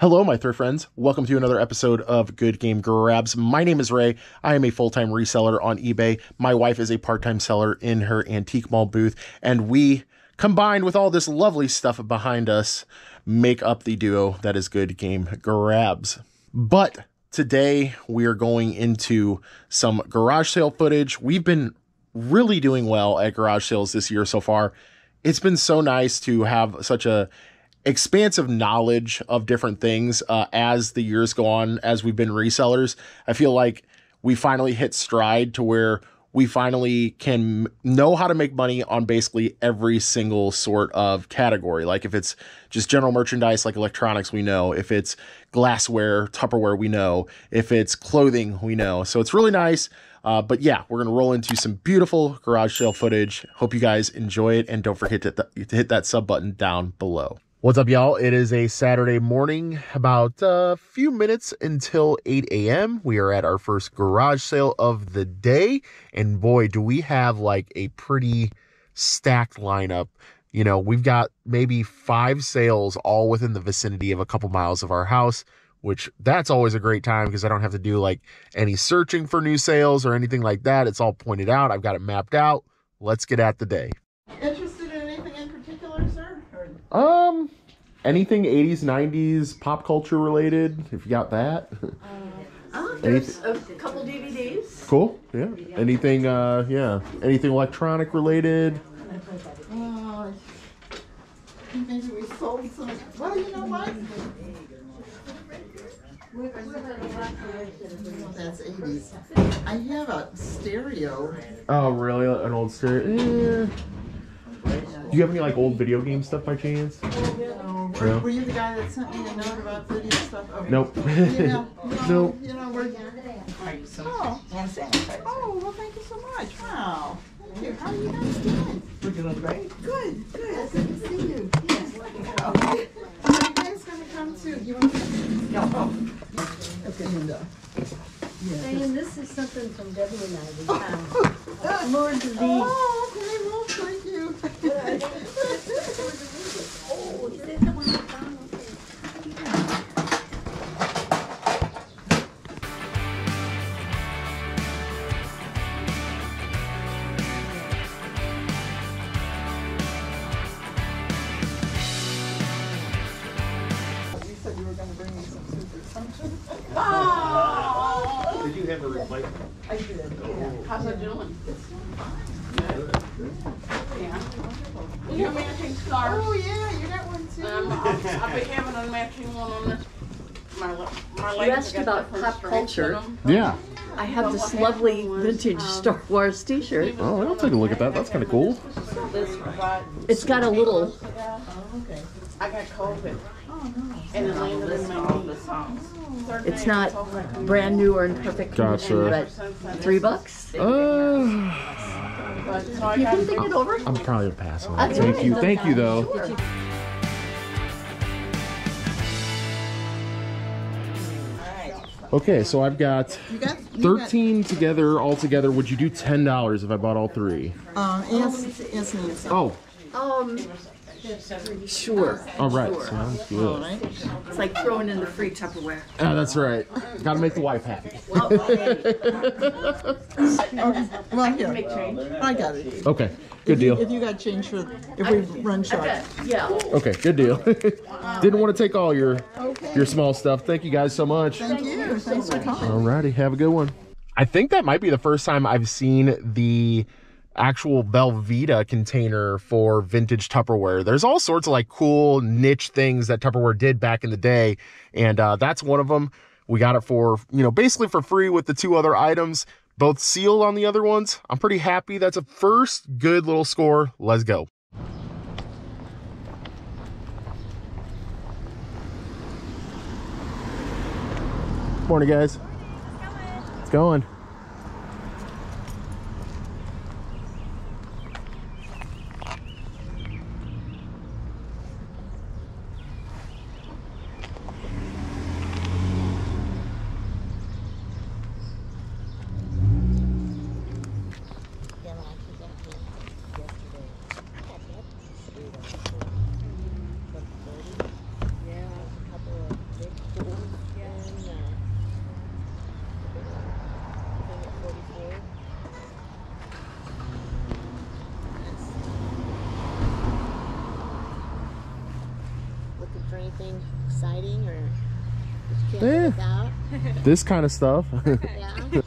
Hello, my thrift friends. Welcome to another episode of Good Game Grabs. My name is Ray. I am a full time reseller on eBay. My wife is a part time seller in her antique mall booth, and we, combined with all this lovely stuff behind us, make up the duo that is Good Game Grabs. But today we are going into some garage sale footage. We've been really doing well at garage sales this year so far. It's been so nice to have such a expansive knowledge of different things uh, as the years go on as we've been resellers i feel like we finally hit stride to where we finally can know how to make money on basically every single sort of category. Like if it's just general merchandise like electronics we know. If it's glassware tupperware we know. If it's clothing we know. So it's really nice. Uh, but yeah, we're gonna roll into some beautiful garage sale footage. Hope you guys enjoy it, and don't forget to, th- to hit that sub button down below. What's up, y'all? It is a Saturday morning, about a few minutes until 8 a.m. We are at our first garage sale of the day, and boy, do we have like a pretty stacked lineup. You know, we've got maybe five sales all within the vicinity of a couple miles of our house, which that's always a great time because I don't have to do like any searching for new sales or anything like that. It's all pointed out, I've got it mapped out. Let's get at the day. Interested in anything in particular, sir? Or- Um, anything 80s, 90s, pop culture related, if you got that. Uh, there's a couple DVDs. cool. Yeah. Anything, uh, yeah. Anything electronic related. Uh, maybe we sold some. Well, you know what? That's 80s. I have a stereo. Oh, really? An old stereo? Eh. Do you have any, like, old video game stuff by chance? No. Yeah. Were, were you the guy that sent me a note about video stuff? Okay. Nope. Yeah. Nope. You know, we're. Oh. Oh, well, thank you so much. Wow. Thank you. How are you guys doing? We're doing great. Good, good. Good to see you. Yes. Okay. So you guys gonna come to, you want to? Oh, Okay, and, uh, Diane, this is something from Debbie and I. We oh. found. Lord of the Oh, okay, well, thank you. Oh, about pop culture. Yeah. I have this lovely vintage Star Wars t-shirt. Oh, I'll take a look at that. That's kind of cool. It's got a little, I got COVID. And it landed in my knee. Third it's day, not told brand new or in perfect condition, Gotcha. but three bucks? Uh, I You got can think it over. I'm probably gonna pass on that. Thank okay. you. Thank you, though. Sure. Okay, so I've got You got? you got- 13 together, all together. Would you do $10 if I bought all three? Um, ask, ask Nancy. Oh, Um, sure. all right. Sounds good. right. It's like throwing in the free Tupperware. Ah, that's right. Gotta make the wife happy. Well, here, I got it. Okay, good If deal. If you got change for, if we run short. Yeah. Okay, good deal. Didn't want to take all your your small stuff. Thank you guys so much. Thank you, thanks for coming. Alrighty, have a good one. I think that might be the first time I've seen the actual Velveeta container for vintage Tupperware. There's all sorts of like cool niche things that Tupperware did back in the day, and uh, that's one of them. We got it for you know basically for free with the two other items, both sealed on the other ones. I'm pretty happy. That's a first good little score. Let's go. Morning, guys. It's going. Anything exciting or you can't live? This kind of stuff. Yeah.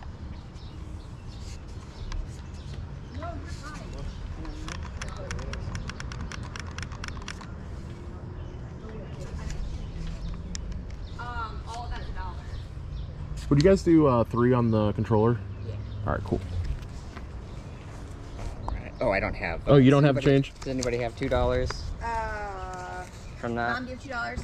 Would you guys do uh, three on the controller? Yeah. All right, cool. Oh, I don't have. Oh, you don't Does have anybody- change? Does anybody have two dollars from that? Mom, do you have two dollars?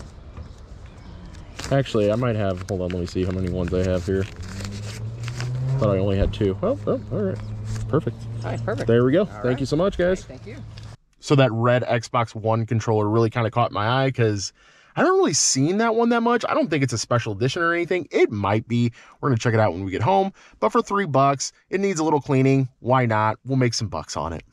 Actually, I might have. Hold on, let me see how many ones I have here. Thought I only had two. Oh, oh all right. Perfect. All right, perfect. There we go. All Thank right. you so much, guys. Thank you. So that red Xbox One controller really kind of caught my eye because I haven't really seen that one that much. I don't think it's a special edition or anything. It might be. We're gonna check it out when we get home. But for three bucks, it needs a little cleaning. Why not? We'll make some bucks on it.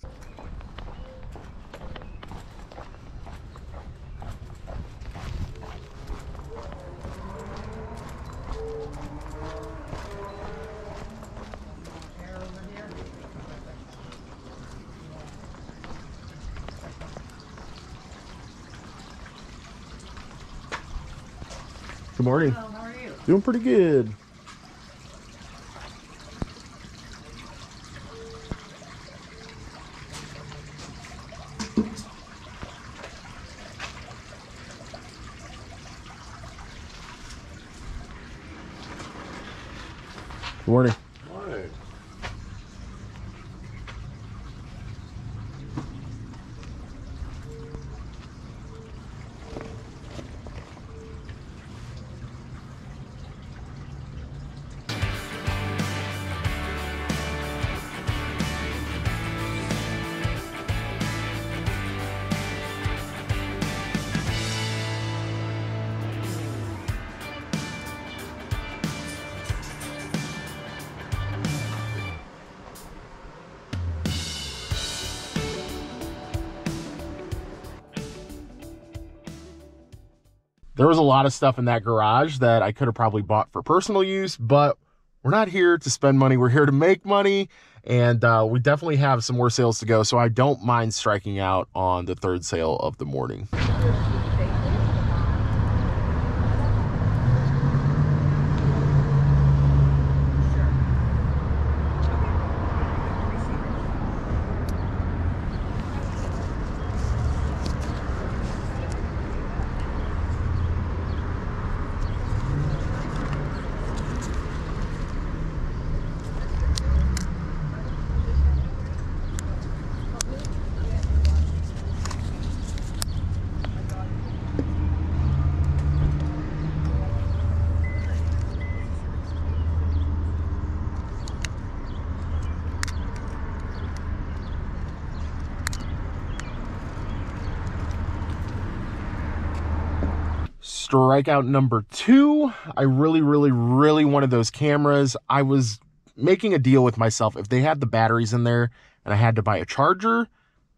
Good morning. how are you? Doing pretty good. Good There was a lot of stuff in that garage that I could have probably bought for personal use, but we're not here to spend money. We're here to make money. And uh, we definitely have some more sales to go. So I don't mind striking out on the third sale of the morning. Strikeout number two. I really, really, really wanted those cameras. I was making a deal with myself. If they had the batteries in there and I had to buy a charger,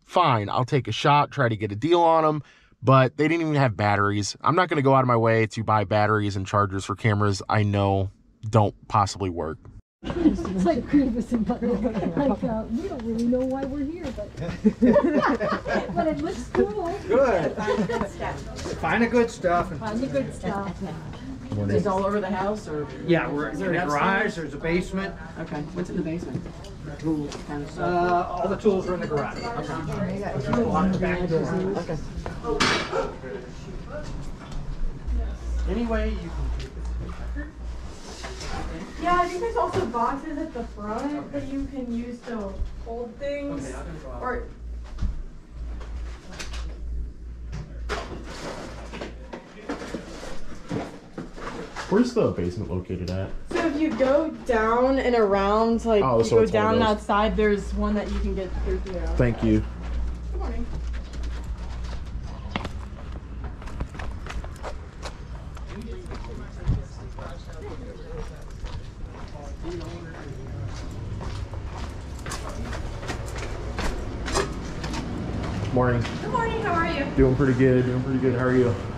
fine, I'll take a shot, try to get a deal on them. But they didn't even have batteries. I'm not going to go out of my way to buy batteries and chargers for cameras I know don't possibly work. It's like Beavis and Butthead. Like, uh, we don't really know why we're here, but, but it looks cool. Good. Find the good stuff. and- Find the good stuff. Is this all over the house or? Yeah, we're in Is there the an garage, upstairs? there's a basement. Okay, what's in the basement? Tools kind of Uh, all the tools are in the garage. Lock the back door. Okay. Anyway, you Yeah, I think there's also boxes at the front that you can use to hold things. Or Where's the basement located at? so if you go down and around, like Oh, you so go it's one of down those. outside, there's one that you can get through here. Thank you. Good morning. Morning. Good morning. How are you? Doing pretty good. Doing pretty good. How are you?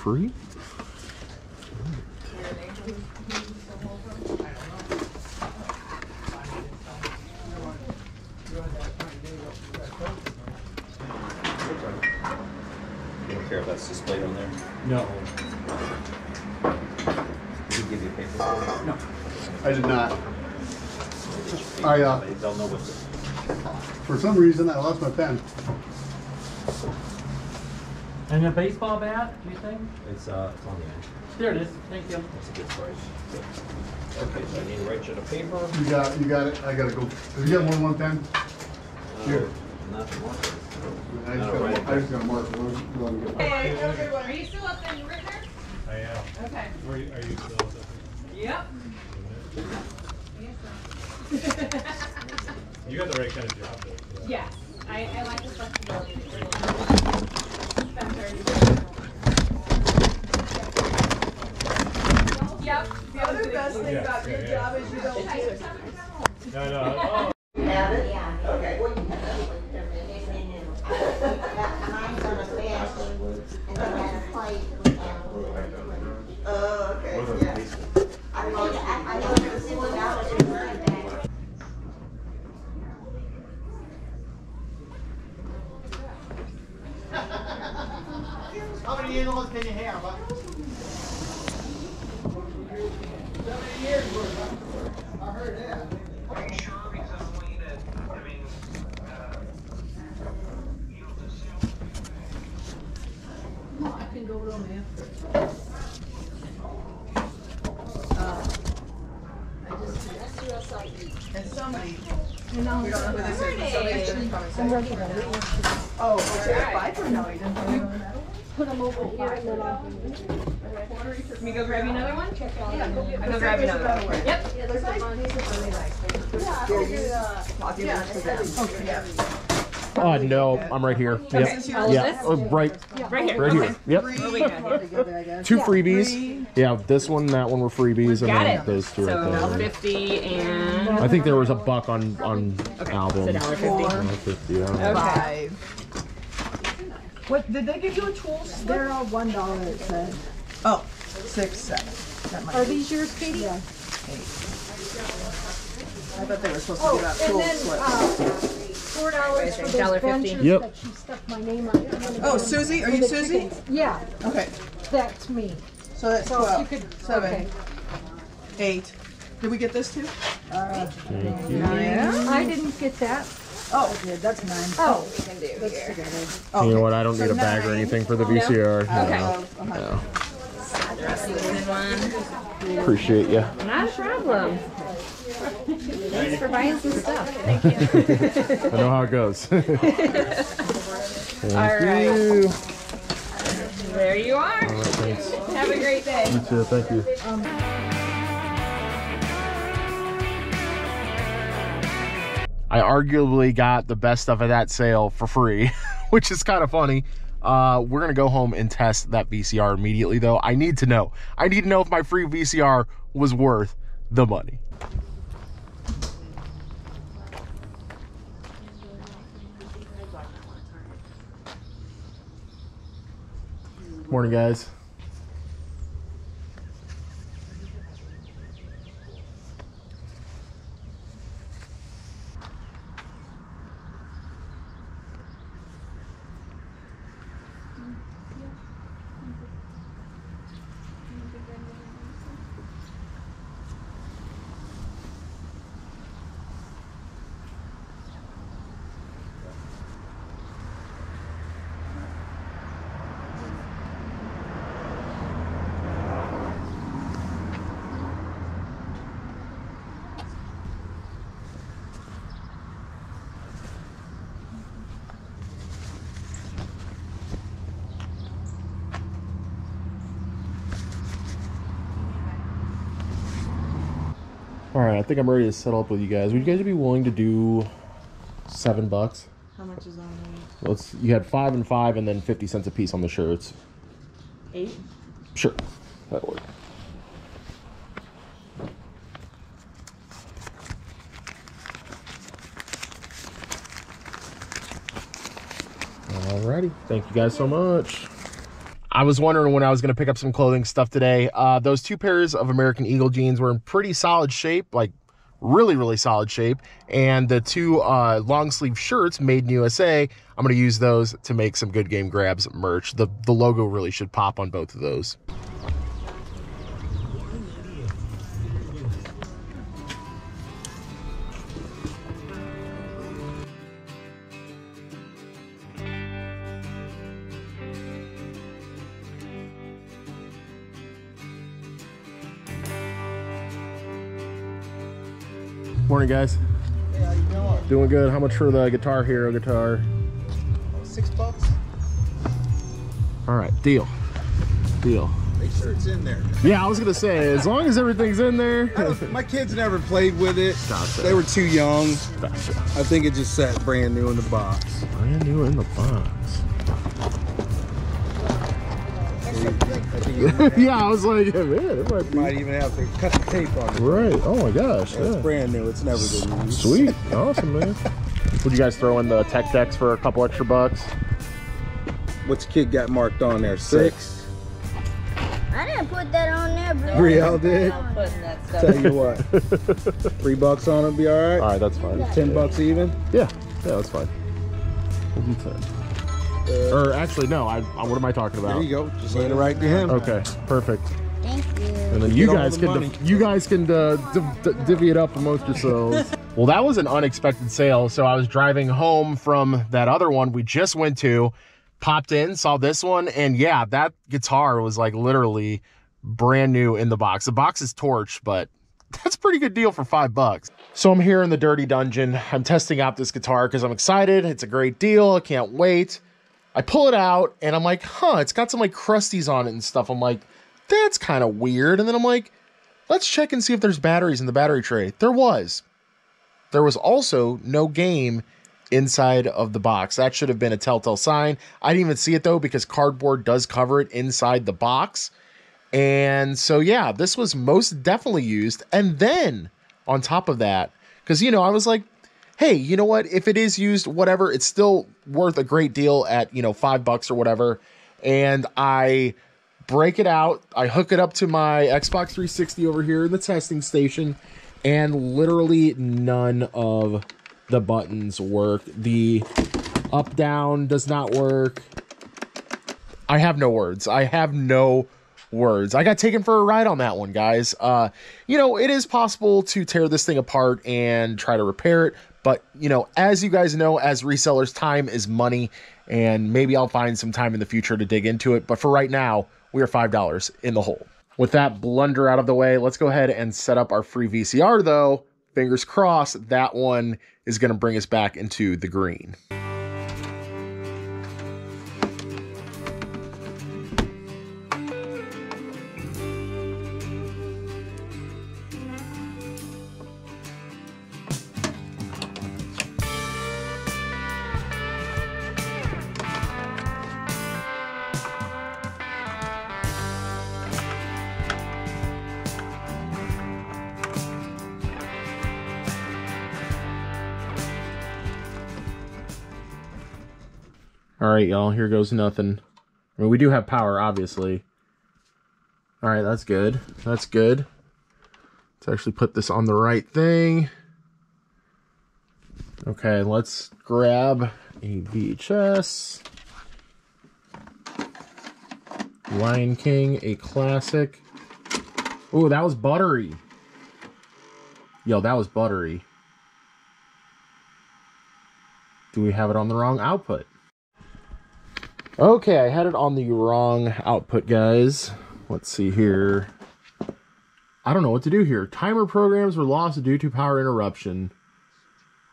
Free? You don't care if that's displayed on there? No. Did he give you paper? No. I did not. I, uh, They- They'll know what the. for some reason, I lost my pen. And a baseball bat, do you think? It's, uh, it's on the end. There it is. Thank you. That's a good price. Okay, so I need to write you the paper. You got, you got it. I gotta go. Have you got more than one pen? Here. Uh, Not the one. I just gotta, I just gotta mark. One, one, get- Hey, have a good one. Are you still up there in Ritter? I am. Okay. Where are you, are you still? Yep. You got the right kind of job though. Yes, I, I like the flexibility. Yep. The other best thing about your job is you don't do it. No, no. Oh. Have it? Okay. Well, you have it. Mine's on a fast, and then had a plate. Oh, okay, yeah. I know, I, I know there's fifty dollars in my bag. How many animals can you have, huh? Seventy years worth, huh? I heard that. Are you sure? Because I want you to, I mean, uh, you know, the sale. I can go to them after. And somebody, we don't know who this is, but somebody's gonna come and say. I'm ready to leave. Oh, is that Piper? No, he didn't. put it on that one? Put them over here and then I'll. Let me go grab you another one? Yeah, go get- I'll go grab you another one. one. Yep. Yeah, they're nice, these are really nice. Here, uh, I'll give this to them. Okay, yeah. Oh, no, I'm right here. Okay. Yep. All Yeah, this? uh, right, Right here. right okay. here. Yep. What do we got here? Two Yeah. freebies. Yeah, this one, that one were freebies, and then it. those two So right there. fifty and. I think there was a buck on on album. It's a dollar fifty. Dollar fifty. I. Okay. Five. What, did they give you a tool? They're all one dollar, it said. Oh, six, seven. That might Are be these yours, Katie? Yeah. eight. I thought they were supposed to Oh, give out and tool then, slips. uh, four dollars for Dollar those fifty. benches Yep. that she stuck my name on. I'm gonna Oh, get 'em Susie? Are for you the Susie? chickens. Yeah, Okay, that's me. so that's So if you twelve, could, seven, okay. eight. Did we get this too? Thank you. Yeah. I didn't get that. Oh, Yeah, that's nine. Oh, That's together. You know what? I don't So need a bag or anything for the VCR. Okay. No. uh-huh. No. Season one. Appreciate you. Not a problem. Thanks for buying some stuff. Thank I know how it goes. Thank All right. you. There you are. All right, thanks. Have a great day. You too. Thank you. I arguably got the best stuff of that sale for free, which is kind of funny. Uh, we're gonna go home and test that VCR immediately, though. I need to know. I need to know if my free VCR was worth the money. Morning, guys. I think I'm ready to set up with you guys. Would you guys be willing to do seven bucks? How much is on it? Let's. You had five and five, and then fifty cents a piece on the shirts. Eight. Sure, that works. Alrighty. Thank you guys so much. I was wondering when I was going to pick up some clothing stuff today. Uh, those two pairs of American Eagle jeans were in pretty solid shape, like really, really solid shape. And the two uh, long sleeve shirts made in USA, I'm going to use those to make some good game grabs merch. The, the logo really should pop on both of those. Morning, guys. Hey, how you doing? Doing good. How much for the Guitar Hero guitar? Six bucks? All right, deal. Deal. Make sure it's in there. Yeah, I was gonna say, as long as everything's in there. My kids never played with it. Gotcha. They were too young. Gotcha. I think it just sat brand new in the box. Brand new in the box. yeah, I was like, man, it might be. might even have to cut the tape on it. Right. Oh my gosh. It's Yeah. brand new. It's never been used. Sweet. Awesome, man. Would you guys throw in the tech decks for a couple extra bucks? What's kid got marked on there? Six. I didn't put that on there, bro. Brielle did. I'm putting that stuff. Tell you what, three bucks on it be all right. All right, that's fine. Ten bucks even. Yeah. Yeah, that's fine. We'll do ten. or actually, no. I, I. What am I talking about? There you go. Just hand it right to him. Okay. Perfect. Thank you. And then you all guys the can money. you guys can uh, div- div- divvy it up amongst yourselves. well, that was an unexpected sale. So I was driving home from that other one we just went to, popped in, saw this one, and yeah, that guitar was like literally brand new in the box. The box is torch, but that's a pretty good deal for five bucks. So I'm here in the dirty dungeon. I'm testing out this guitar because I'm excited. It's a great deal. I can't wait. I pull it out and I'm like, huh, it's got some like crusties on it and stuff. I'm like, that's kind of weird. And then I'm like, let's check and see if there's batteries in the battery tray. There was. There was also no game inside of the box. That should have been a telltale sign. I didn't even see it though because cardboard does cover it inside the box. And so, yeah, this was most definitely used. And then on top of that, because, you know, I was like, hey, you know what? If it is used, whatever, it's still worth a great deal at, you know, five bucks or whatever. And I break it out, I hook it up to my Xbox 360 over here in the testing station, and literally none of the buttons work. The up down does not work. I have no words. I have no words. I got taken for a ride on that one, guys. Uh, you know, it is possible to tear this thing apart and try to repair it, but you know, as you guys know, as resellers, time is money, and maybe I'll find some time in the future to dig into it. But for right now, we are five dollars in the hole. With that blunder out of the way, let's go ahead and set up our free VCR. Though, fingers crossed, that one is going to bring us back into the green. Right, y'all. Here goes nothing. I mean, we do have power, obviously. All right, that's good. That's good. Let's actually put this on the right thing. Okay, let's grab a VHS. Lion King, a classic. Oh, that was buttery. Yo, that was buttery. Do we have it on the wrong output? Okay, I had it on the wrong output, guys. Let's see here. I don't know what to do here. Timer programs were lost due to power interruption.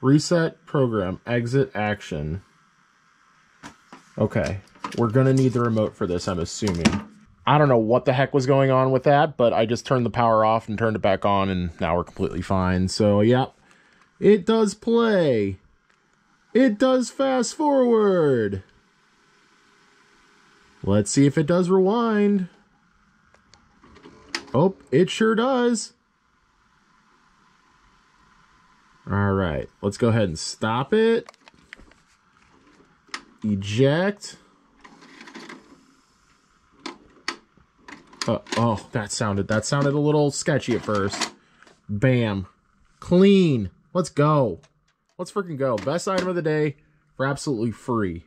Reset program, exit action. Okay, we're gonna need the remote for this, I'm assuming. I don't know what the heck was going on with that, but I just turned the power off and turned it back on, and now we're completely fine. So, yeah, it does play. It does fast forward. Let's see if it does rewind. Oh, it sure does. All right, let's go ahead and stop it. eject. Uh, oh, that sounded that sounded a little sketchy at first. Bam. Clean. Let's go. Let's freaking go. Best item of the day for absolutely free.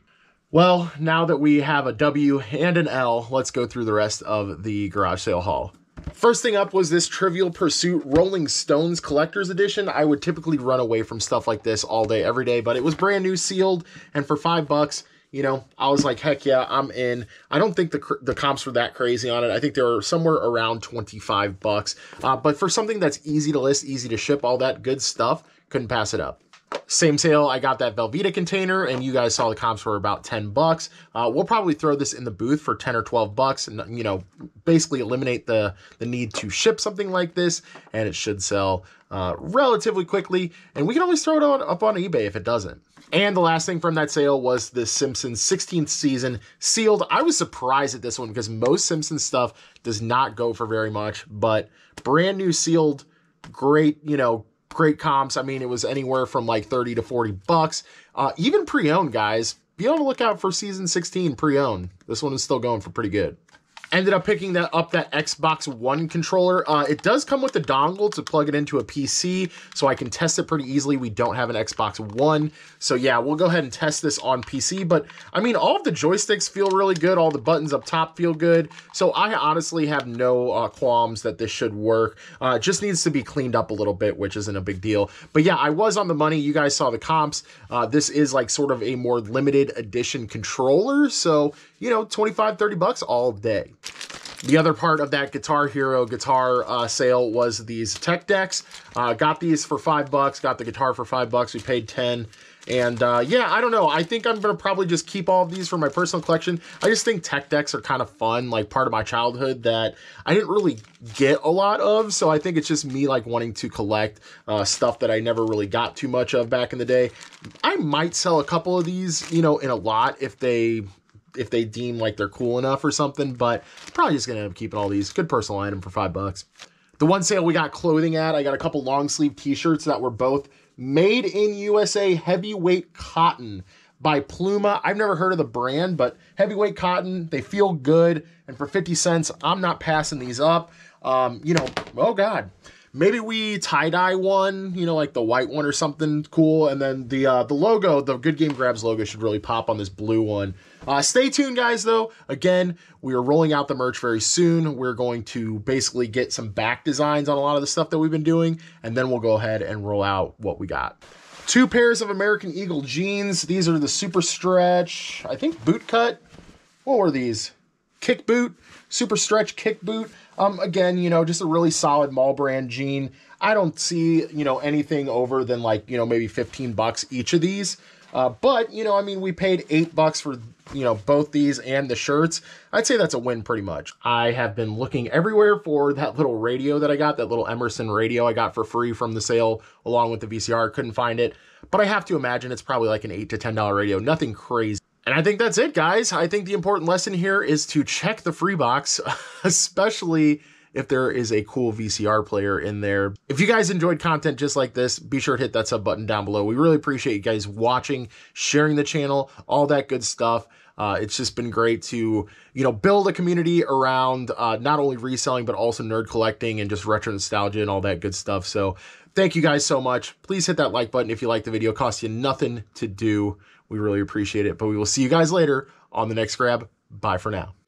Well, now that we have a W and an L, let's go through the rest of the garage sale haul. First thing up was this Trivial Pursuit Rolling Stones Collector's Edition. I would typically run away from stuff like this all day, every day, but it was brand new sealed, and for five bucks, you know, I was like, heck yeah, I'm in. I don't think the the comps were that crazy on it. I think they were somewhere around 25 bucks. Uh, but for something that's easy to list, easy to ship, all that good stuff, couldn't pass it up. Same sale, I got that Velveeta container, and you guys saw the comps were about 10 bucks. Uh, we'll probably throw this in the booth for 10 or 12 bucks, and you know, basically eliminate the the need to ship something like this, and it should sell uh, relatively quickly. And we can always throw it on, up on eBay if it doesn't. And the last thing from that sale was the Simpsons 16th season sealed. I was surprised at this one because most Simpsons stuff does not go for very much, but brand new sealed, great, you know, great comps. I mean, it was anywhere from like 30 to 40 bucks. Uh, even pre-owned, guys. Be on the lookout for season 16 pre-owned. This one is still going for pretty good. Ended up picking that up that Xbox One controller. Uh, it does come with the dongle to plug it into a PC, so I can test it pretty easily. We don't have an Xbox One, so yeah, we'll go ahead and test this on PC. But I mean, all of the joysticks feel really good. All the buttons up top feel good. So I honestly have no uh, qualms that this should work. Uh, just needs to be cleaned up a little bit, which isn't a big deal. But yeah, I was on the money. You guys saw the comps. Uh, this is like sort of a more limited edition controller, so you know, 25, 30 bucks all day. The other part of that Guitar Hero guitar uh, sale was these tech decks. Uh, got these for five bucks, got the guitar for five bucks. We paid 10. And uh, yeah, I don't know. I think I'm going to probably just keep all of these for my personal collection. I just think tech decks are kind of fun, like part of my childhood that I didn't really get a lot of. So I think it's just me like wanting to collect uh, stuff that I never really got too much of back in the day. I might sell a couple of these, you know, in a lot if they if they deem like they're cool enough or something, but probably just gonna end up keeping all these. Good personal item for five bucks. The one sale we got clothing at, I got a couple long sleeve t-shirts that were both made in USA heavyweight cotton by Pluma. I've never heard of the brand, but heavyweight cotton, they feel good. And for 50 cents, I'm not passing these up. Um, you know, oh God, maybe we tie-dye one, you know, like the white one or something cool. And then the uh, the logo, the Good Game Grabs logo should really pop on this blue one. Uh, stay tuned, guys, though. Again, we are rolling out the merch very soon. We're going to basically get some back designs on a lot of the stuff that we've been doing, and then we'll go ahead and roll out what we got. Two pairs of American Eagle jeans. These are the Super Stretch, I think boot cut. What were these? Kick boot, Super Stretch kick boot. Um, again, you know, just a really solid mall brand jean. I don't see, you know, anything over than like, you know, maybe 15 bucks each of these. Uh, but, you know, I mean, we paid eight bucks for, you know, both these and the shirts. I'd say that's a win pretty much. I have been looking everywhere for that little radio that I got, that little Emerson radio I got for free from the sale along with the VCR. Couldn't find it, but I have to imagine it's probably like an eight to $10 radio. Nothing crazy. And I think that's it, guys. I think the important lesson here is to check the free box, especially if there is a cool VCR player in there. If you guys enjoyed content just like this, be sure to hit that sub button down below. We really appreciate you guys watching, sharing the channel, all that good stuff. Uh, it's just been great to, you know, build a community around uh, not only reselling, but also nerd collecting and just retro nostalgia and all that good stuff. So thank you guys so much. Please hit that like button if you like the video. It costs you nothing to do. We really appreciate it. But we will see you guys later on the next grab. Bye for now.